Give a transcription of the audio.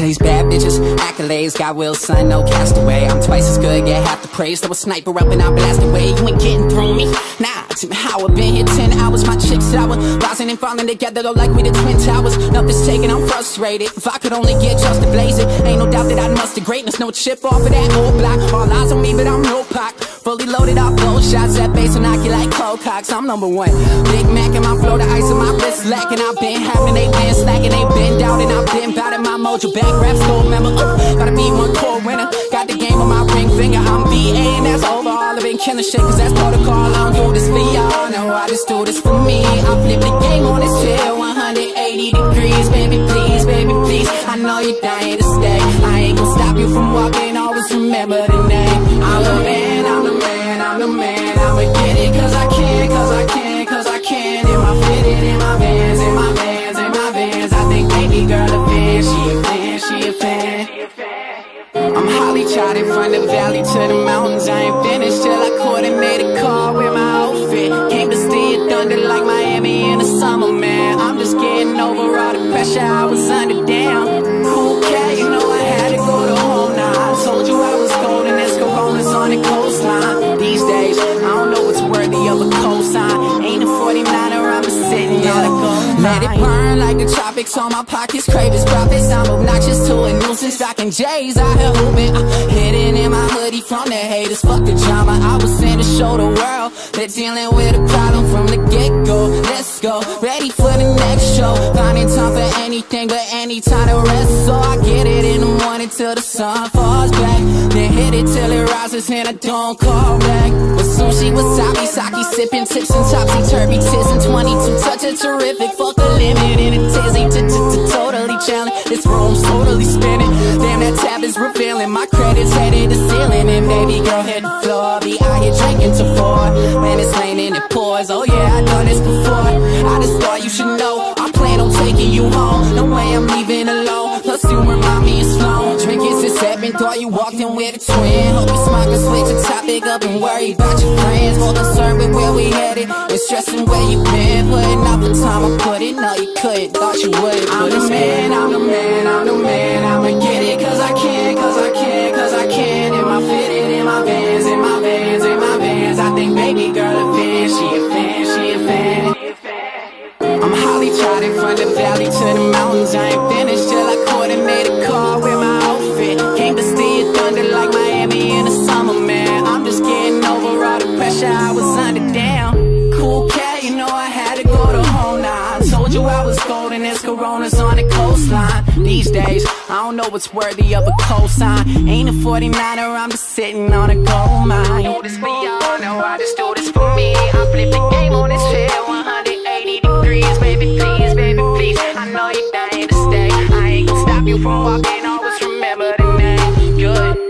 accolades. Got Wilson, no castaway. I'm twice as good, get half the praise. Throw a sniper up and I blast away. You ain't getting through me. Nah, Tim Howard been here 10 hours. My chick's sour. Rising and falling together, though, like we the Twin Towers. Nothing's taken, I'm frustrated. If I could only get just to blaze it, ain't no doubt that I'd muster greatness. No chip off of that old block. All eyes on me, but I'm no pack. Fully loaded off those shots. at base will knock you like cold cocks. I'm number one. Big Mac in my flow, the ice on my wrist lacking. I've been having, they been slacking, they been doubting. I've been bout my mojo. Back rap store member. Uh, gotta be one core winner. Got the game on my ring finger. I'm BA and that's over. All I've been killing shit, cause that's protocol. I don't do this for y'all. No, I just do this for me. I flip the game on this chair 180 degrees. Baby, please, baby, please. I know you're dying to stay. I ain't gonna stop you from walking. Always remember the Holly charted from the valley to the mountains. I ain't finished till I coordinate a car with my outfit. Came to stay it thunder like Miami in the summer, man. I'm just getting over all the pressure I was under. Damn, cool cat, you know I had to go to home now. I told you I was golden as Coronas on the coastline. These days, I don't know what's worthy of a cosign. Ain't a 49er, I'm just sitting on a gold Let it burn tropics on my pockets. Crave his profits. I'm obnoxious to a nuisance. Rocking J's out here hooping. Uh, hidden in my hoodie from the haters. Fuck the drama. I was sent to show the world. They're dealing with a problem from the get go. Let's go. Ready for the next show. Finding time for anything but any time to rest. So I it till the sun falls back. Then hit it till it rises and I don't call back. With sushi, wasabi, sake, sipping tips and topsy turvy tits and 22 touch a terrific. Fuck the limit in a tizzy. Totally challenged. This room's totally spinning. Damn, that tab is revealing. My credits headed to ceiling. And baby girl hit the floor. Be out here drinking to four. When it's raining, it pours. Oh yeah, I done this before. I just thought you should know. I plan on taking you home. No You walked in with a twin. Hope you smile can switch the topic up and worry about your friends. More concerned with where we headed. And stressing where you been. Putting out the time I put in. No, you couldn't. Thought you would. I'm the man, I'm the man, I'm the man. I'ma get it cause I can, cause I can, cause I can. In my fitted, in my vans, in my vans, in my vans. I think baby girl a fan, she a fan, she a fan. I'm Holly charted from the valley to the mountains. I ain't floating as coronas on the coastline. These days, I don't know what's worthy of a cosign. Ain't a 49er, I'm just sitting on a gold mine. This for y'all, no, I just do this for me. I flip the game on this chair 180 degrees. Baby, please, baby, please. I know you're dying to stay. I ain't gonna stop you from walking, always remember the name. Good.